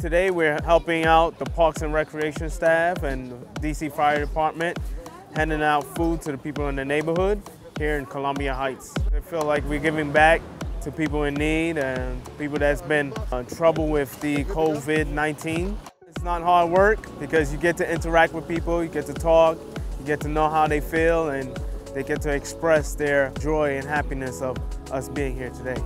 Today we're helping out the Parks and Recreation staff and DC Fire Department, handing out food to the people in the neighborhood here in Columbia Heights. I feel like we're giving back to people in need and people that's been in trouble with the COVID-19. It's not hard work because you get to interact with people, you get to talk, you get to know how they feel and they get to express their joy and happiness of us being here today.